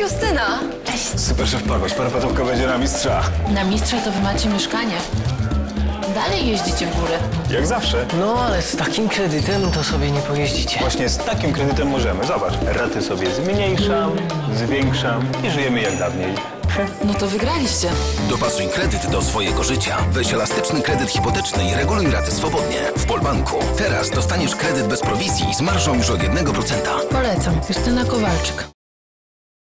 Cześć Justyna. Super szef Pagoś, parapetówka będzie na mistrza. Na mistrza to wy macie mieszkanie. Dalej jeździcie w górę. Jak zawsze. No, ale z takim kredytem to sobie nie pojeździcie. Właśnie z takim kredytem możemy. Zobacz, raty sobie zmniejszam, zwiększam i żyjemy jak dawniej. No to wygraliście. Dopasuj kredyt do swojego życia. Weź elastyczny kredyt hipoteczny i reguluj raty swobodnie. W Polbanku. Teraz dostaniesz kredyt bez prowizji z marżą już od 1%. Polecam. Justyna Kowalczyk.